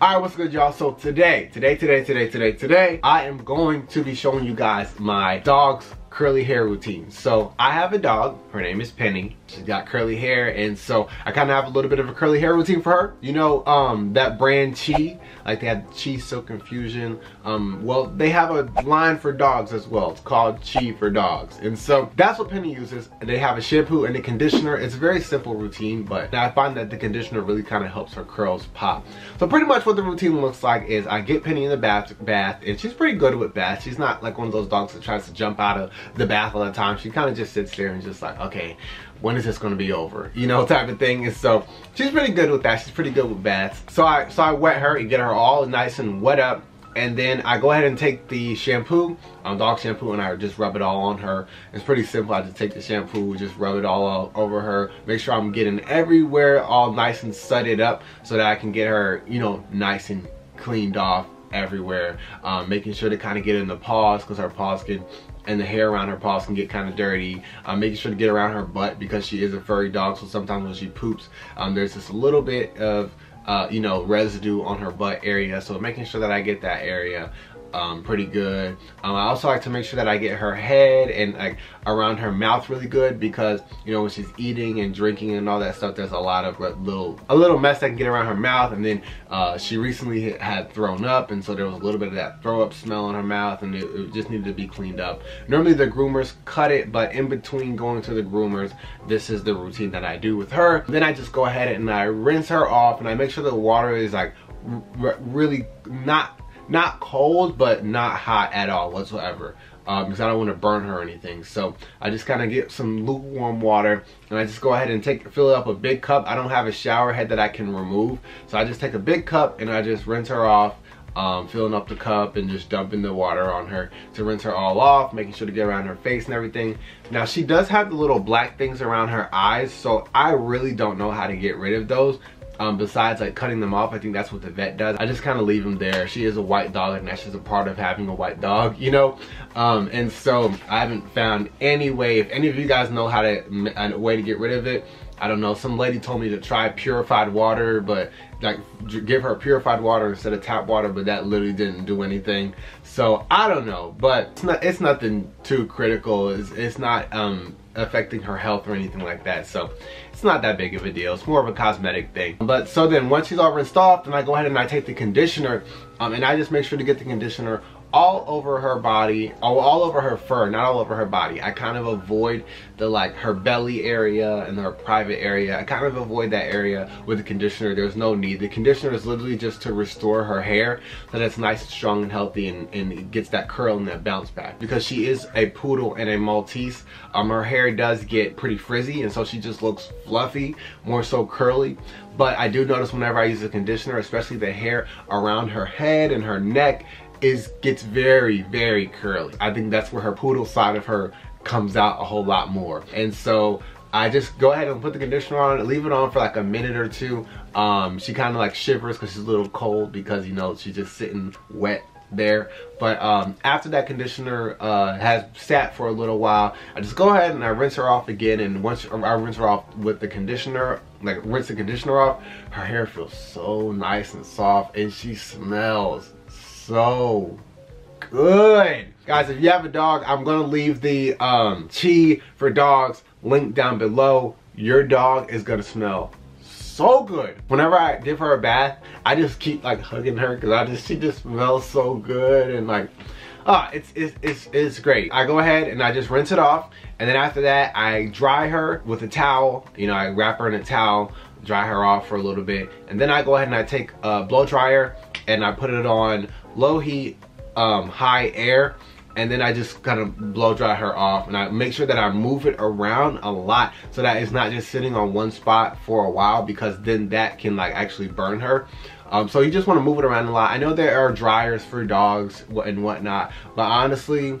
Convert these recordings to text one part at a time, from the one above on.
All right, what's good, y'all? So today, today, today, today, today, today, I am going to be showing you guys my dog's curly hair routine. So I have a dog, her name is Penny. She's got curly hair and so I kind of have a little bit of a curly hair routine for her. You know um, that brand Chi, like they had Chi Silk Infusion. Um, well, they have a line for dogs as well. It's called Chi for dogs. And so that's what Penny uses. And they have a shampoo and a conditioner. It's a very simple routine, but I find that the conditioner really kind of helps her curls pop. So pretty much what the routine looks like is I get Penny in the bath, bath and she's pretty good with baths. She's not like one of those dogs that tries to jump out of the bath all the time. She kind of just sits there and just like, okay, when is this going to be over? You know, type of thing. And so she's pretty good with that. She's pretty good with baths. So I so I wet her and get her all nice and wet up. And then I go ahead and take the shampoo, um, dog shampoo, and I just rub it all on her. It's pretty simple. I just take the shampoo, just rub it all over her. Make sure I'm getting everywhere all nice and sudded up so that I can get her, you know, nice and cleaned off everywhere. Um, making sure to kind of get in the paws because her paws can and the hair around her paws can get kind of dirty. Um, making sure to get around her butt because she is a furry dog, so sometimes when she poops, um, there's just a little bit of uh, you know, residue on her butt area. So making sure that I get that area um, pretty good. Um, I also like to make sure that I get her head and like around her mouth really good because you know when she's eating and drinking and all that stuff there's a lot of little a little mess that can get around her mouth and then uh, she recently had thrown up and so there was a little bit of that throw up smell in her mouth and it, it just needed to be cleaned up. Normally the groomers cut it but in between going to the groomers this is the routine that I do with her. Then I just go ahead and I rinse her off and I make sure the water is like really not not cold, but not hot at all whatsoever. Um, because I don't want to burn her or anything. So I just kind of get some lukewarm water and I just go ahead and take fill up a big cup. I don't have a shower head that I can remove. So I just take a big cup and I just rinse her off. Um, filling up the cup and just dumping the water on her to rinse her all off, making sure to get around her face and everything. Now she does have the little black things around her eyes, so I really don't know how to get rid of those um, besides like cutting them off, I think that's what the vet does. I just kind of leave them there. She is a white dog and that's just a part of having a white dog, you know? Um, and so I haven't found any way, if any of you guys know how to, a way to get rid of it, I don't know, some lady told me to try purified water, but like give her purified water instead of tap water, but that literally didn't do anything. So I don't know, but it's not, it's nothing too critical. It's, it's not, um, affecting her health or anything like that. So it's not that big of a deal. It's more of a cosmetic thing. But so then once she's all rinsed off, then I go ahead and I take the conditioner um, and I just make sure to get the conditioner all over her body, all, over her fur, not all over her body. I kind of avoid the like her belly area and her private area. I kind of avoid that area with the conditioner. There's no need. The conditioner is literally just to restore her hair so that it's nice and strong and healthy and, and gets that curl and that bounce back. Because she is a poodle and a Maltese, um, her hair does get pretty frizzy and so she just looks fluffy, more so curly. But I do notice whenever I use the conditioner, especially the hair around her head and her neck, is gets very, very curly. I think that's where her poodle side of her comes out a whole lot more. And so I just go ahead and put the conditioner on, leave it on for like a minute or two. Um, she kind of like shivers because she's a little cold because you know she's just sitting wet there but um, after that conditioner uh, has sat for a little while I just go ahead and I rinse her off again and once I rinse her off with the conditioner like rinse the conditioner off her hair feels so nice and soft and she smells so good. Guys, if you have a dog, I'm gonna leave the um, Chi for dogs link down below. Your dog is gonna smell so good. Whenever I give her a bath, I just keep like hugging her because I just she just smells so good and like ah, it's, it's, it's, it's great. I go ahead and I just rinse it off and then after that I dry her with a towel. You know, I wrap her in a towel, dry her off for a little bit and then I go ahead and I take a blow dryer and I put it on low heat, um, high air, and then I just kind of blow dry her off and I make sure that I move it around a lot so that it's not just sitting on one spot for a while because then that can like actually burn her. Um, so you just want to move it around a lot. I know there are dryers for dogs and whatnot, but honestly,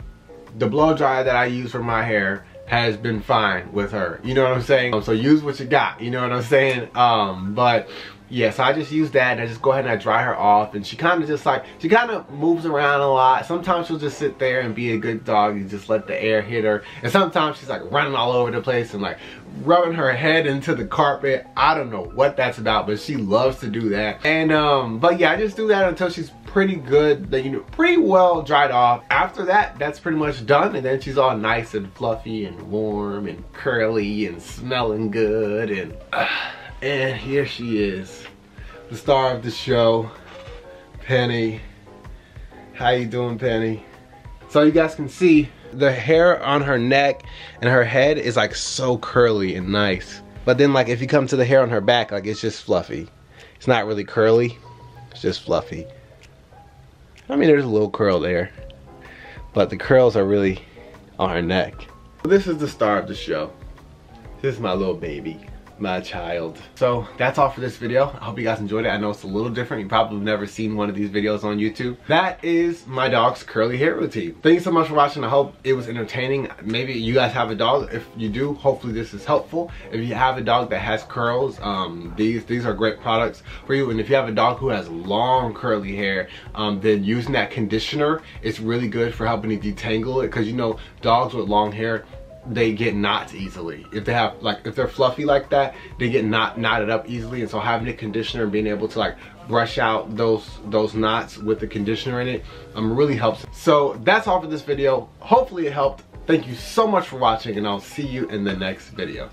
the blow dryer that I use for my hair has been fine with her. You know what I'm saying? Um, so use what you got. You know what I'm saying? Um, but yeah, so I just use that and I just go ahead and I dry her off and she kind of just like, she kind of moves around a lot. Sometimes she'll just sit there and be a good dog and just let the air hit her. And sometimes she's like running all over the place and like rubbing her head into the carpet. I don't know what that's about, but she loves to do that. And um, but yeah, I just do that until she's pretty good, you know, pretty well dried off. After that, that's pretty much done. And then she's all nice and fluffy and warm and curly and smelling good. And, uh, and here she is the star of the show, Penny. How you doing, Penny? So you guys can see the hair on her neck and her head is like so curly and nice. But then like if you come to the hair on her back, like it's just fluffy. It's not really curly, it's just fluffy. I mean, there's a little curl there, but the curls are really on her neck. This is the star of the show. This is my little baby my child. So that's all for this video. I hope you guys enjoyed it. I know it's a little different. You probably never seen one of these videos on YouTube. That is my dog's curly hair routine. Thank you so much for watching. I hope it was entertaining. Maybe you guys have a dog. If you do, hopefully this is helpful. If you have a dog that has curls, um, these, these are great products for you. And if you have a dog who has long curly hair, um, then using that conditioner is really good for helping to detangle it. Because you know, dogs with long hair, they get knots easily. If they have like if they're fluffy like that, they get knot knotted up easily. And so having a conditioner and being able to like brush out those those knots with the conditioner in it um really helps. So that's all for this video. Hopefully it helped. Thank you so much for watching and I'll see you in the next video.